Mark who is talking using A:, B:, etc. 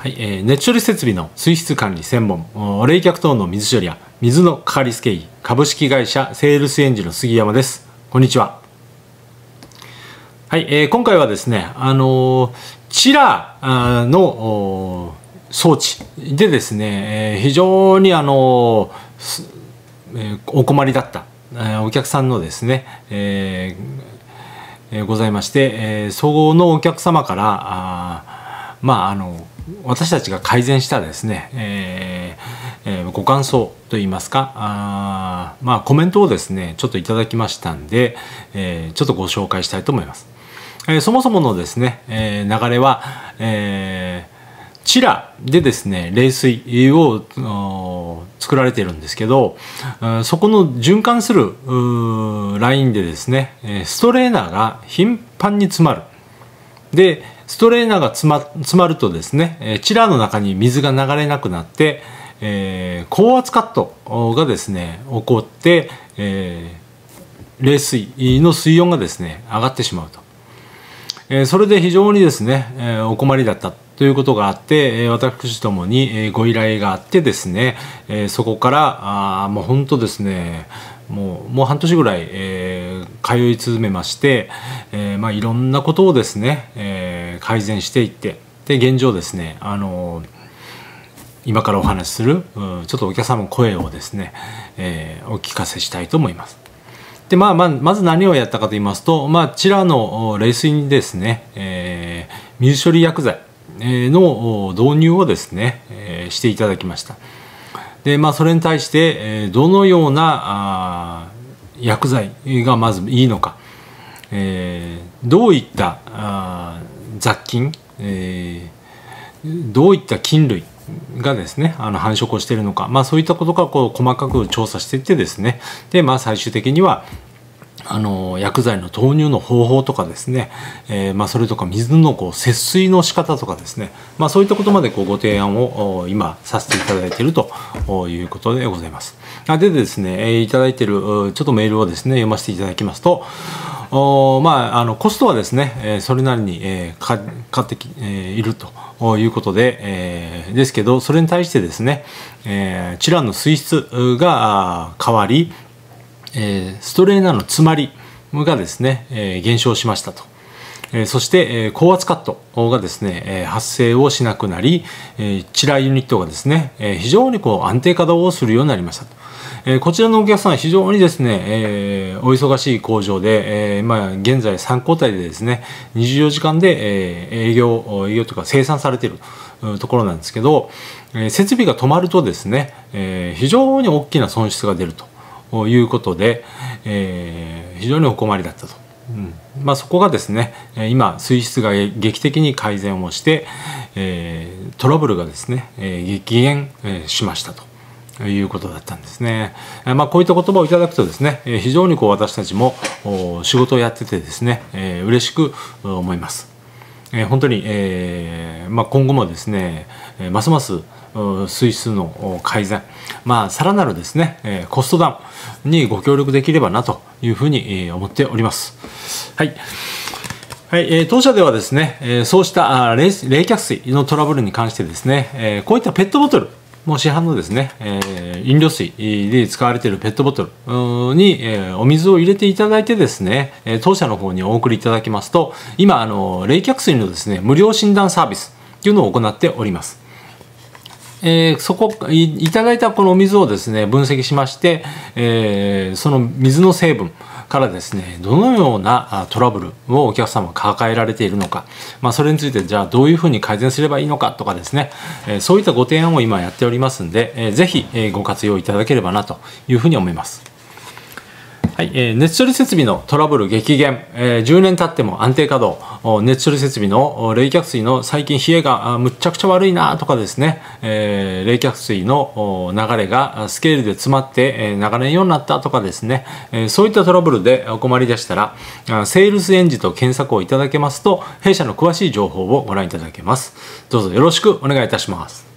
A: はいえー、熱処理設備の水質管理専門冷却等の水処理や水のかかりつけ医株式会社セールスエンジンの杉山です。こんにちは。はい、えー、今回はですねあのー、チラーの装置でですね、えー、非常にあのー、えー、お困りだった、えー、お客さんのですね、えーえー、ございまして、えー、総合のお客様からあまああの私たちが改善したですね、えーえー、ご感想といいますかあまあコメントをですねちょっといただきましたんで、えー、ちょっとご紹介したいと思います、えー、そもそものですね、えー、流れは、えー、チラでですね冷水を作られているんですけどそこの循環するラインでですねストレーナーが頻繁に詰まる。でストレーナーが詰ま詰まるとですね、えチラーの中に水が流れなくなって、えー、高圧カットがですね起こって、えー、冷水の水温がですね上がってしまうと、えー、それで非常にですね、えー、お困りだったということがあって、え、私どもに、え、ご依頼があってですね、えー、そこからあもう本当ですねもうもう半年ぐらい、えー、通い続めまして、えーまあ、いろんなことをですね、え、改善していってで現状ですねあの今からお話しするちょっとお客様の声をですね、えー、お聞かせしたいと思います。でまあ、まあ、まず何をやったかと言いますと、まあ、チラの冷水にですね、えー、水処理薬剤の導入をですね、えー、していただきました。で、まあ、それに対して、え、どのようなあ薬剤がまずいいのか、えー、どういった雑菌、えー、どういった菌類がですねあの繁殖をしているのか、まあ、そういったことからこう細かく調査していってですね。で、まあ、最終的にはあの薬剤の投入の方法とかですね、えー、まあ、それとか水のこう節水の仕方とかですね、まあ、そういったことまでこうご提案を今させていただいているということでございます。でですね、いただいているちょっとメールをですね読ませていただきますとおまあ、あのコストはですねそれなりに、えー、かかってき、えー、いるということで、えー、ですけどそれに対してですね、えー、チランの水質が変わりえストレーナーの詰まりがですね、え減少しましたと。えそして、え高圧カットがですね、え発生をしなくなり、えチラユニットがですね、え非常にこう安定稼働をするようになりましたと。えこちらのお客さん非常にですね、えお忙しい工場で、えまあ、現在3交代でですね24時間で、え営業営業とか生産されているところなんですけど、え設備が止まるとですね、え非常に大きな損失が出ると。いうことで、えー、非常にお困りだったと。うんまあ、そこがですね今水質が劇的に改善をして、えー、トラブルがですね、えー、激減、しましたと。いうことだったんですね。まあ、こういった言葉をいただくとですね、非常にこう私たちも仕事をやっててですね、えー、嬉しく思います。えー、本当に、えーまあ、今後もですね、ますます水質の改善、まあ、さらなるですね、えコストダウンにご協力できればなというふうに思っております。はい。はい、えー、当社ではですね、えー、そうしたあ冷冷却水のトラブルに関してですね、えー、こういったペットボトル、もう市販のですね、えー、飲料水で使われているペットボトルに、えー、お水を入れていただいてですね、当社の方にお送りいただきますと、今、あの冷却水のですね、無料診断サービスというのを行っております。えー、そこいただいたこのお水をですね分析しまして、えー、その水の成分からですねどのようなトラブルをお客様が抱えられているのか、まあ、それについてじゃあどういうふうに改善すればいいのかとかですね、え、そういったご提案を今やっておりますんで、えー、ぜひ、ご活用いただければなというふうに思います。はい、えー、熱処理設備のトラブル激減、えー、10年経っても安定稼働、熱処理設備の冷却水の最近冷えがむっちゃくちゃ悪いなとかですね、えー、冷却水の流れがスケールで詰まって、え、流れんようになったとかですね、えー、そういったトラブルでお困りでしたら、セールスエンジと検索をいただけますと、弊社の詳しい情報をご覧いただけます。どうぞよろしくお願いいたします。